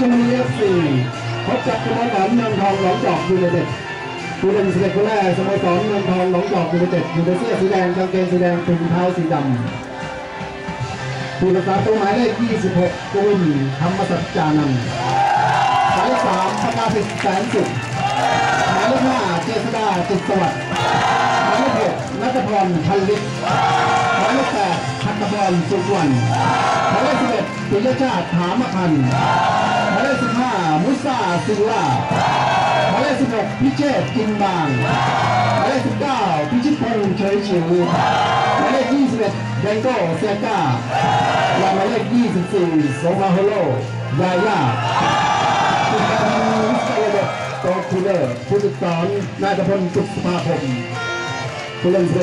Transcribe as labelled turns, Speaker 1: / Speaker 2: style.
Speaker 1: ชลบุรีเอฟซีพบกับสโมสรเมืองทองหนองจอกยูไนเต็ดผู้เล่นสิบเอ็ดคนแรกสโมสรเมืองทองหนองจอกยูไนเต็ดอยู่ในเสื้อสีแดงกางเกงสีแดงถุงเท้าสีดำผู้รักษาตัวหมายเลข26กวินธรรมสัจจานันท์หมายเลข3ประกาศิษย์แสนสุขหมายเลข5เจษฎาจิตสวัสดิ์หมายเลข6ณัฐพรพันธุ์ฤทธิ์หมายเลข8พัฒนพรสุวรรณ หมาชาติถามพันธ์หมายเลข15มุสาซิลาหมายเลข16พิเชษจินบางหมายเลข19พิชิตพงษ์เฉยฉิวหมายเลข21เอ็ดงโก้เซียก้าและหมายเลข24โซมาโฮโลยายาผู้การวิศวะโตคูเลอร์ผู้ฝึกสอนนายตะพลสุขภาพมผู้เล่นเ